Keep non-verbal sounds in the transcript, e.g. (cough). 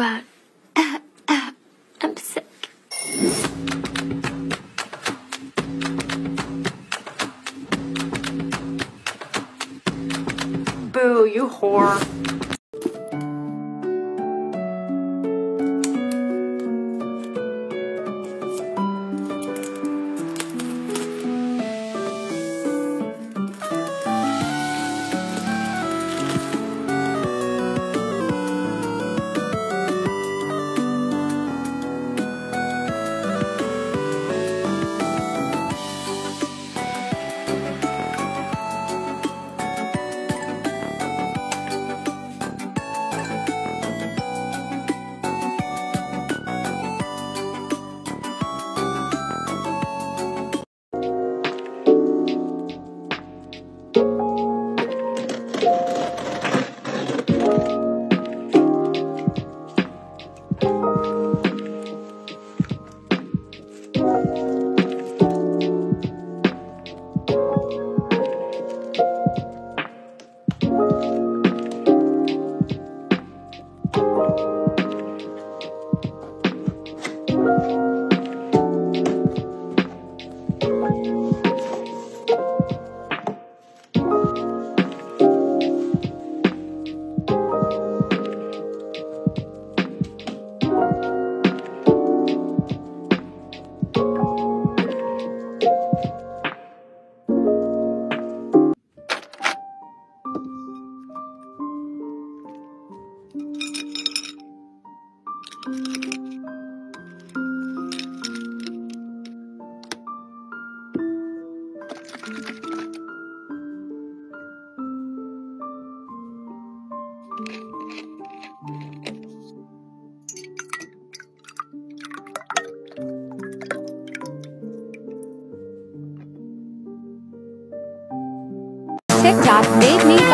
Out. (coughs) I'm sick. Boo, you whore. TikTok made me.